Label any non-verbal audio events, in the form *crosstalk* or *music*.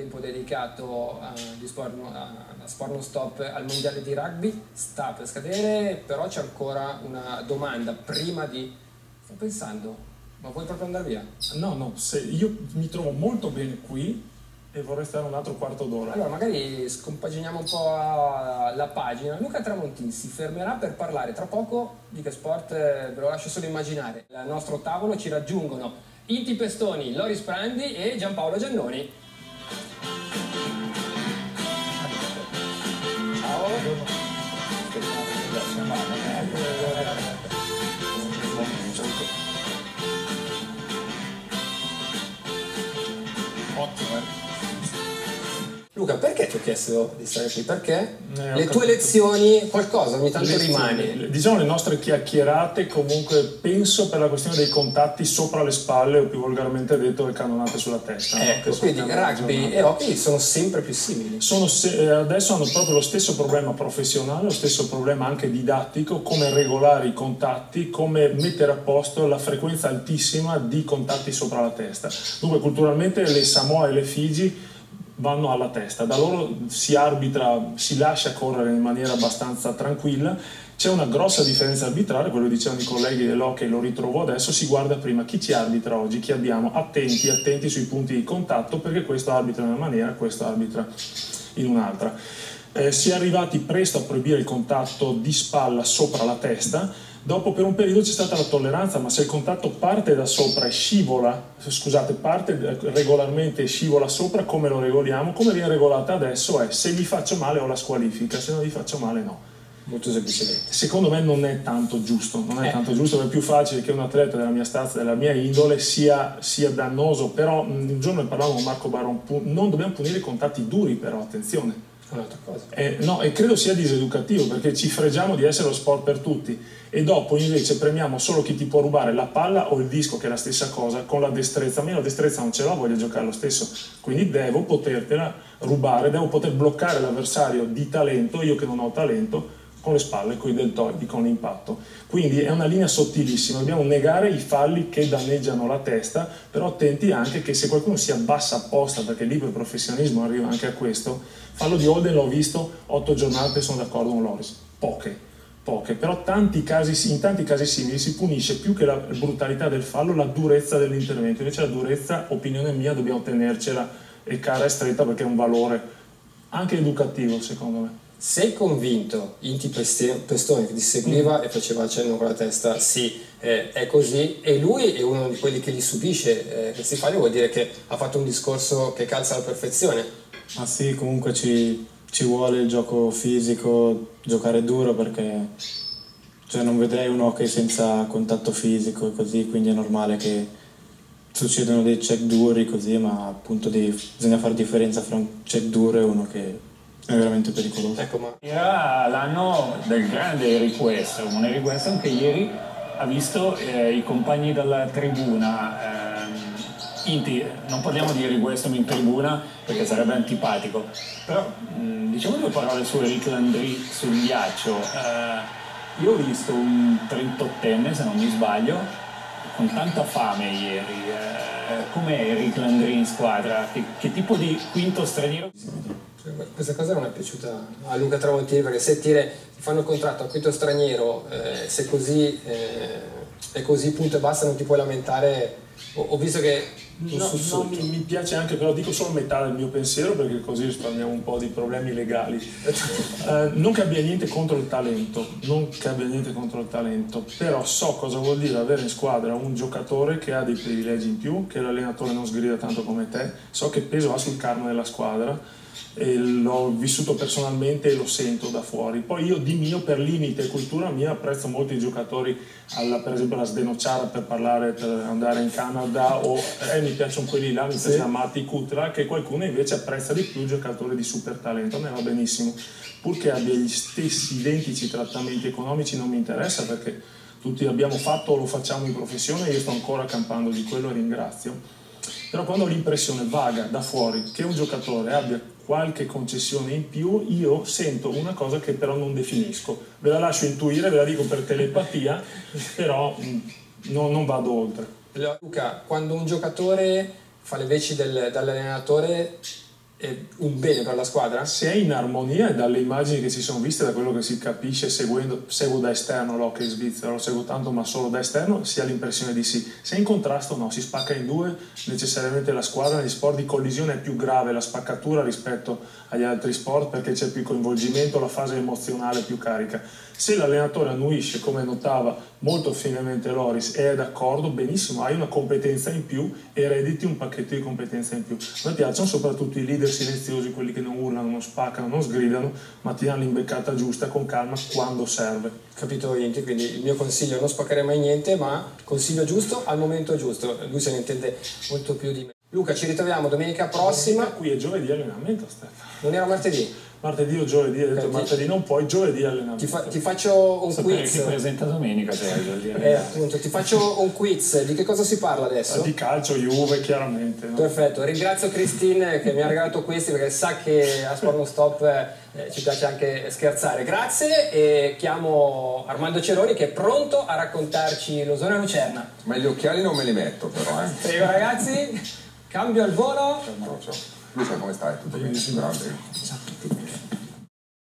tempo dedicato a, di sport, a, a sport non stop al mondiale di rugby sta per scadere, però c'è ancora una domanda prima di... Sto pensando, ma vuoi proprio andare via? No, no, se io mi trovo molto bene qui e vorrei stare un altro quarto d'ora. Allora, magari scompaginiamo un po' la pagina. Luca Tramontin si fermerà per parlare tra poco di che sport eh, ve lo lascio solo immaginare. Al nostro tavolo ci raggiungono Inti Pestoni, Loris Prandi e Giampaolo Giannoni. Luca, perché ti ho chiesto di stare qui? Perché Eh, le tue lezioni, qualcosa ogni tanto rimane. Diciamo le nostre chiacchierate comunque penso per la questione dei contatti sopra le spalle o più volgarmente detto le cannonate sulla testa. no? Ecco, Che quindi rugby e hockey sono sempre più simili. Sono se- eh, adesso hanno proprio lo stesso problema professionale, lo stesso problema anche didattico, come regolare i contatti, come mettere a posto la frequenza altissima di contatti sopra la testa. Dunque culturalmente le Samoa e le Figi vanno alla testa, da loro si arbitra, si lascia correre in maniera abbastanza tranquilla. C'è una grossa differenza arbitrale, quello che dicevano i colleghi dell'hockey, lo ritrovo adesso, si guarda prima chi ci arbitra oggi, chi abbiamo, attenti, attenti sui punti di contatto perché questo arbitra in una maniera, questo arbitra in un'altra. Eh, si è arrivati presto a proibire il contatto di spalla sopra la testa, dopo per un periodo c'è stata la tolleranza, ma se il contatto parte da sopra e scivola, scusate, parte eh, regolarmente e scivola sopra, come lo regoliamo? Come viene regolata adesso è se gli faccio male ho la squalifica, se non gli faccio male no. Molto semplicemente. Secondo me non è tanto giusto, non è Eh. tanto giusto, è più facile che un atleta della mia stazza, della mia indole sia, sia dannoso, però un giorno ne parlavamo con Marco Baron, non dobbiamo punire i contatti duri però, attenzione. Eh, no, e credo sia diseducativo perché ci fregiamo di essere lo sport per tutti. E dopo invece premiamo solo chi ti può rubare la palla o il disco, che è la stessa cosa, con la destrezza. A me la destrezza non ce l'ho, voglio giocare lo stesso, quindi devo potertela rubare, devo poter bloccare l'avversario di talento, io che non ho talento, con le spalle, con i deltoidi, con l'impatto. Quindi è una linea sottilissima, dobbiamo negare i falli che danneggiano la testa, però attenti anche che se qualcuno si abbassa apposta, perché il libero professionismo arriva anche a questo, fallo di Holden l'ho visto, otto giornate sono d'accordo con Loris, poche, poche, però tanti casi, in tanti casi simili si punisce più che la brutalità del fallo la durezza dell'intervento, invece la durezza, opinione mia, dobbiamo tenercela e cara e stretta perché è un valore anche educativo secondo me. Sei convinto, Inti Pestone che ti seguiva Mm. e faceva accenno con la testa, sì, eh, è così, e lui è uno di quelli che li subisce eh, questi falli, vuol dire che ha fatto un discorso che calza alla perfezione. Ma sì, comunque ci, ci vuole il gioco fisico, giocare duro perché cioè, non vedrei un hockey senza contatto fisico e così, quindi è normale che succedono dei check duri così, ma appunto devi- bisogna fare differenza fra un check duro e uno che è veramente pericoloso. Ecco, ma Era l'anno del grande Eric Weston, un Eric Weston che ieri ha visto eh, i compagni dalla tribuna. ehm, Inti, non parliamo di Eric Weston in tribuna perché sarebbe antipatico, però mh, diciamo due parole su Eric Landry sul ghiaccio. Eh, io ho visto un 38enne, se non mi sbaglio, con tanta fame ieri. Eh, com'è Eric Landry in squadra? Che, che tipo di quinto straniero? Questa cosa non è piaciuta a Luca Tramontini perché se ti, fanno il contratto a quinto straniero, eh, se così eh, è così punto e basta non ti puoi lamentare, ho, ho visto che No, no, mi, mi piace anche, però dico solo metà del mio pensiero perché così risparmiamo un po' di problemi legali. *laughs* Eh, non che abbia niente contro il talento, non che abbia niente contro il talento, però so cosa vuol dire avere in squadra un giocatore che ha dei privilegi in più, che l'allenatore non sgrida tanto come te, so che peso ha sul carno della squadra l'ho vissuto personalmente e lo sento da fuori. Poi io di mio, per limite e cultura mia, apprezzo molto i giocatori, alla, per esempio la Sdenociara per parlare, per andare in Canada, o eh, mi piacciono quelli là, mi piace Amati Kutra, che qualcuno invece apprezza di più giocatori di super talento, a me va benissimo, purché abbia gli stessi identici trattamenti economici non mi interessa perché tutti abbiamo fatto o lo facciamo in professione io sto ancora campando di quello e ringrazio. Però quando ho l'impressione vaga da fuori che un giocatore abbia qualche concessione in più, io sento una cosa che però non definisco. Ve la lascio intuire, ve la dico per telepatia, *laughs* però mh, no- non vado oltre. Luca, quando un giocatore fa le veci del- dall'allenatore un bene per la squadra? Se è in armonia dalle immagini che si sono viste, da quello che si capisce seguendo, seguo da esterno l'hockey svizzero, lo seguo tanto ma solo da esterno, si ha l'impressione di sì. Se è in contrasto no, si spacca in due, necessariamente la squadra negli sport di collisione è più grave la spaccatura rispetto agli altri sport perché c'è più coinvolgimento, la fase emozionale è più carica. Se l'allenatore annuisce, come notava molto finemente Loris, e è d'accordo, benissimo, hai una competenza in più e erediti un pacchetto di competenza in più. A me piacciono soprattutto i leader silenziosi, quelli che non urlano, non spaccano, non sgridano, ma ti danno l'imbeccata giusta con calma quando serve. Capito Inti, quindi il mio consiglio è non spaccare mai niente, ma consiglio giusto al momento giusto. Lui se ne intende molto più di me. Luca, ci ritroviamo domenica prossima. Qui è giovedì allenamento, Stefano. Non era martedì? Martedì o giovedì, hai detto Ok, martedì non puoi, giovedì allenamento. Ti, fa- ti faccio un Sapere quiz. chi presenta domenica, cioè. Eh, appunto, ti faccio un quiz. Di che cosa si parla adesso? Di calcio, Juve, chiaramente. no? Perfetto, ringrazio Christine che mi ha regalato questi perché sa che a Sport Non Stop eh, ci piace anche scherzare. Grazie e chiamo Armando Ceroni che è pronto a raccontarci l'Osone Lucerna. Ma gli occhiali non me li metto però, eh. Prego ragazzi, cambio al volo. Ciao, ciao. Lucia, come stai? Tutto bene? Grande.